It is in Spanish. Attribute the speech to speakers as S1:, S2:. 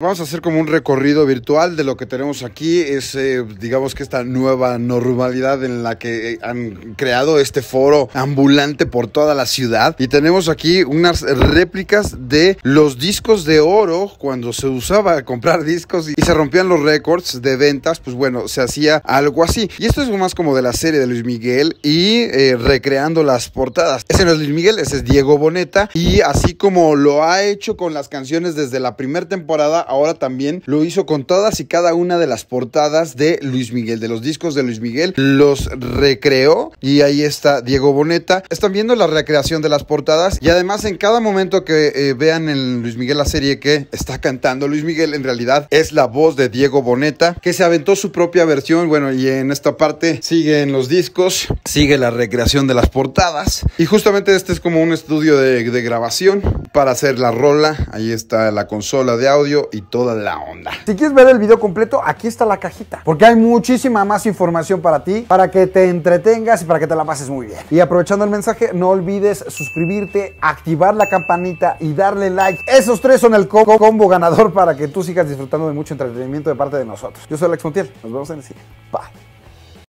S1: Vamos a hacer como un recorrido virtual de lo que tenemos aquí. Es, eh, digamos que esta nueva normalidad en la que eh, han creado este foro ambulante por toda la ciudad. Y tenemos aquí unas réplicas de los discos de oro cuando se usaba comprar discos y se rompían los récords de ventas. Pues bueno, se hacía algo así. Y esto es más como de la serie de Luis Miguel y eh, recreando las portadas. Ese no es Luis Miguel, ese es Diego Boneta. Y así como lo ha hecho con las canciones desde la primera temporada ahora también lo hizo con todas y cada una de las portadas de Luis Miguel, de los discos de Luis Miguel, los recreó y ahí está Diego Boneta. Están viendo la recreación de las portadas y además en cada momento que eh, vean en Luis Miguel la serie que está cantando Luis Miguel, en realidad es la voz de Diego Boneta, que se aventó su propia versión, bueno, y en esta parte siguen los discos, sigue la recreación de las portadas y justamente este es como un estudio de, de grabación para hacer la rola, ahí está la consola de audio y toda la onda.
S2: Si quieres ver el video completo, aquí está la cajita. Porque hay muchísima más información para ti, para que te entretengas y para que te la pases muy bien. Y aprovechando el mensaje, no olvides suscribirte, activar la campanita y darle like. Esos tres son el combo, combo ganador para que tú sigas disfrutando de mucho entretenimiento de parte de nosotros. Yo soy Alex Montiel. Nos vemos en el siguiente. Bye.